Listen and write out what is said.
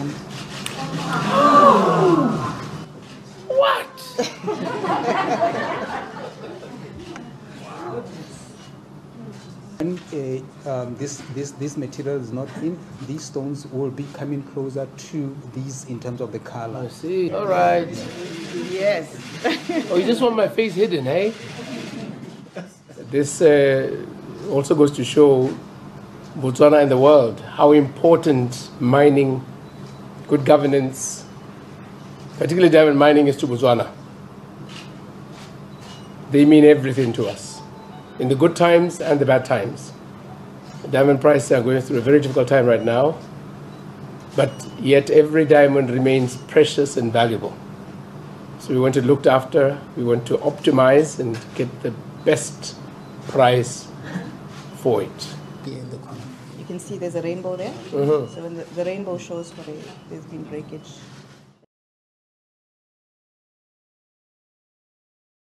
end. When uh, um, this, this, this material is not in, these stones will be coming closer to these in terms of the color. I see. All right. Yes. Oh, you just want my face hidden, hey? This uh, also goes to show Botswana and the world how important mining, good governance, particularly diamond mining, is to Botswana. They mean everything to us, in the good times and the bad times. Diamond prices are going through a very difficult time right now, but yet every diamond remains precious and valuable. So we want to look after, we want to optimize and get the best price for it. Here in the corner. You can see there's a rainbow there. Mhm. So when the, the rainbow shows for the, there's been breakage.